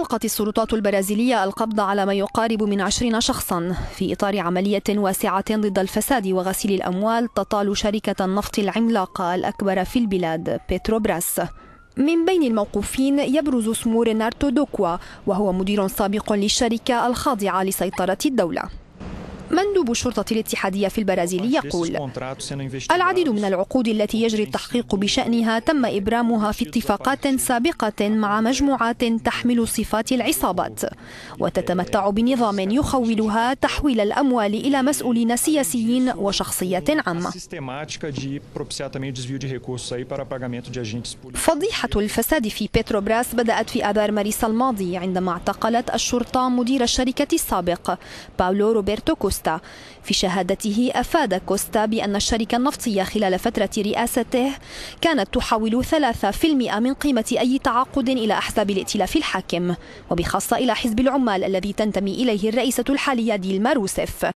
ألقت السلطات البرازيلية القبض على ما يقارب من عشرين شخصا. في إطار عملية واسعة ضد الفساد وغسيل الأموال تطال شركة النفط العملاقة الأكبر في البلاد بيتروبراس من بين الموقوفين يبرز اسم ريناتو دوكي وهو مدير سابق للشركة الخاضعة لسيطرة الدولة. مندوب الشرطة الاتحادية في البرازيل يقول العديد من العقود التي يجري التحقيق بشأنها تم إبرامها في اتفاقات سابقة مع مجموعات تحمل صفات العصابات وتتمتع بنظام يخولها تحويل الأموال إلى مسؤولين سياسيين وشخصيات عامة. فضيحة الفساد في بيتروبراس بدأت في آذار مارس الماضي عندما اعتقلت الشرطة مدير الشركة السابق باولو روبرتو كوستا كوستا. في شهادته أفاد كوستا بأن الشركة النفطية خلال فترة رئاسته كانت تحول 3% من قيمة أي تعاقد إلى أحزاب الائتلاف الحاكم وبخاصة إلى حزب العمال الذي تنتمي إليه الرئيسة الحالية ديلما روسيف.